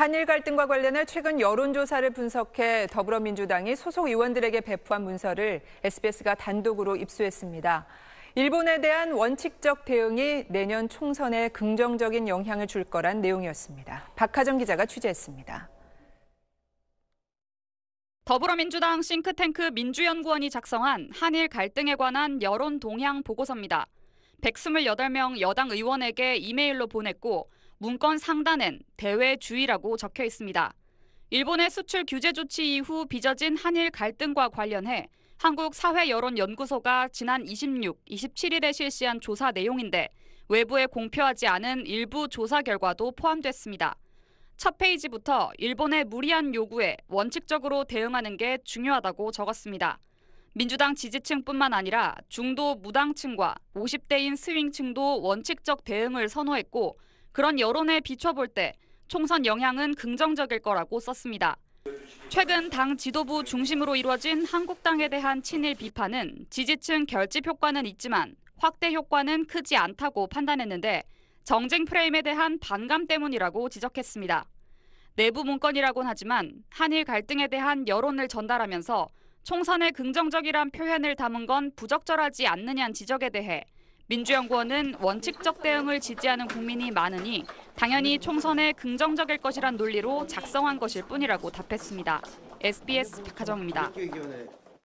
한일 갈등과 관련해 최근 여론조사를 분석해 더불어민주당이 소속 의원들에게 배포한 문서를 SBS가 단독으로 입수했습니다. 일본에 대한 원칙적 대응이 내년 총선에 긍정적인 영향을 줄 거란 내용이었습니다. 박하정 기자가 취재했습니다. 더불어민주당 싱크탱크 민주연구원이 작성한 한일 갈등에 관한 여론 동향 보고서입니다. 128명 여당 의원에게 이메일로 보냈고 문건 상단엔 대외 주의라고 적혀 있습니다. 일본의 수출 규제 조치 이후 빚어진 한일 갈등과 관련해 한국사회여론연구소가 지난 26, 27일에 실시한 조사 내용인데 외부에 공표하지 않은 일부 조사 결과도 포함됐습니다. 첫 페이지부터 일본의 무리한 요구에 원칙적으로 대응하는 게 중요하다고 적었습니다. 민주당 지지층뿐만 아니라 중도 무당층과 50대인 스윙층도 원칙적 대응을 선호했고 그런 여론에 비춰볼 때 총선 영향은 긍정적일 거라고 썼습니다. 최근 당 지도부 중심으로 이루어진 한국당에 대한 친일 비판은 지지층 결집 효과는 있지만 확대 효과는 크지 않다고 판단했는데 정쟁 프레임에 대한 반감 때문이라고 지적했습니다. 내부 문건이라곤 하지만 한일 갈등에 대한 여론을 전달하면서 총선에 긍정적이란 표현을 담은 건 부적절하지 않느냐는 지적에 대해 민주연구원은 원칙적 대응을 지지하는 국민이 많으니 당연히 총선에 긍정적일 것이란 논리로 작성한 것일 뿐이라고 답했습니다. SBS 박하정입니다.